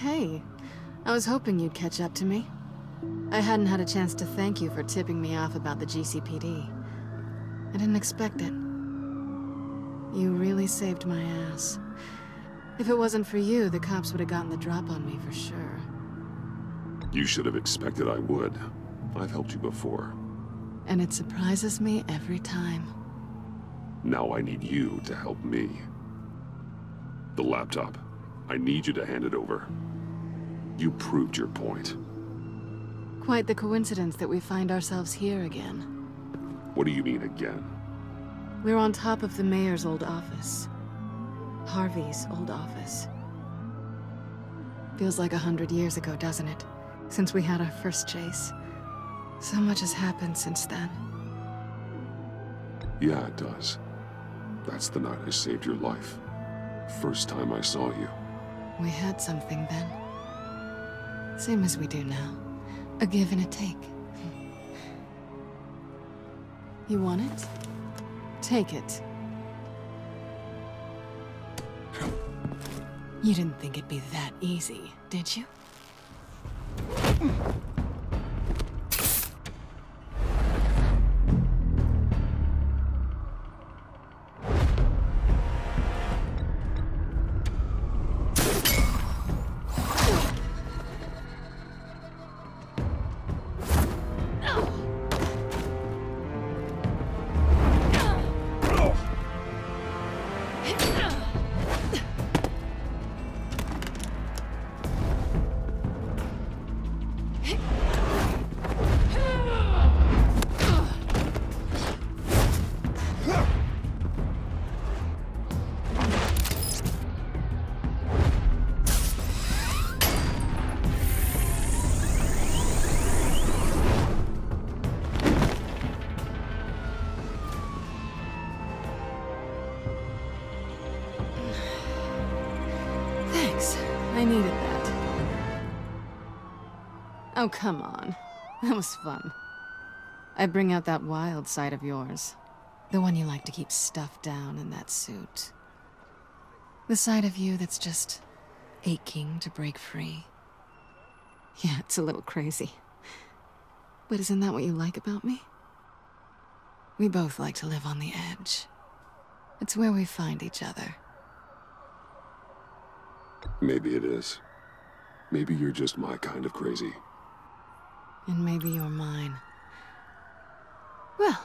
Hey, I was hoping you'd catch up to me. I hadn't had a chance to thank you for tipping me off about the GCPD. I didn't expect it. You really saved my ass. If it wasn't for you, the cops would have gotten the drop on me for sure. You should have expected I would. I've helped you before. And it surprises me every time. Now I need you to help me. The laptop. I need you to hand it over. You proved your point. Quite the coincidence that we find ourselves here again. What do you mean again? We're on top of the mayor's old office. Harvey's old office. Feels like a hundred years ago, doesn't it? Since we had our first chase. So much has happened since then. Yeah, it does. That's the night I saved your life. First time I saw you. We had something then. Same as we do now. A give and a take. You want it? Take it. You didn't think it'd be that easy, did you? I needed that. Oh, come on. That was fun. I bring out that wild side of yours. The one you like to keep stuffed down in that suit. The side of you that's just aching to break free. Yeah, it's a little crazy. But isn't that what you like about me? We both like to live on the edge. It's where we find each other. Maybe it is. Maybe you're just my kind of crazy. And maybe you're mine. Well,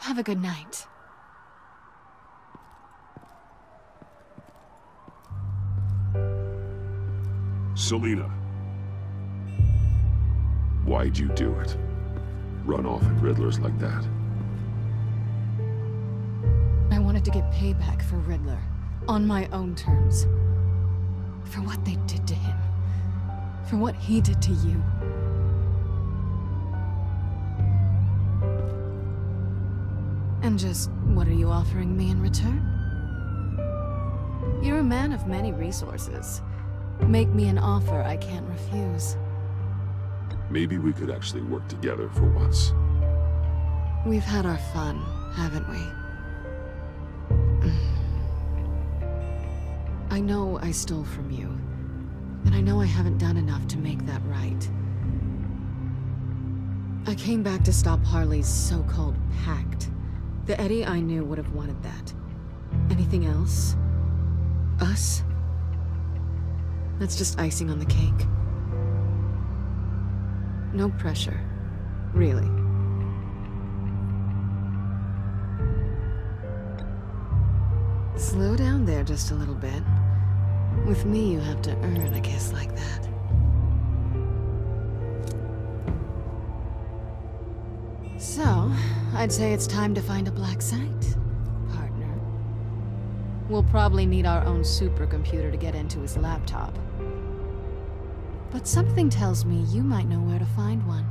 have a good night. Selina. Why'd you do it? Run off at Riddlers like that? I wanted to get payback for Riddler. On my own terms. For what they did to him. For what he did to you. And just, what are you offering me in return? You're a man of many resources. Make me an offer I can't refuse. Maybe we could actually work together for once. We've had our fun, haven't we? I know I stole from you, and I know I haven't done enough to make that right. I came back to stop Harley's so-called pact. The Eddie I knew would have wanted that. Anything else? Us? That's just icing on the cake. No pressure. Really. Slow down there just a little bit. With me, you have to earn a kiss like that. So, I'd say it's time to find a black site, partner. We'll probably need our own supercomputer to get into his laptop. But something tells me you might know where to find one.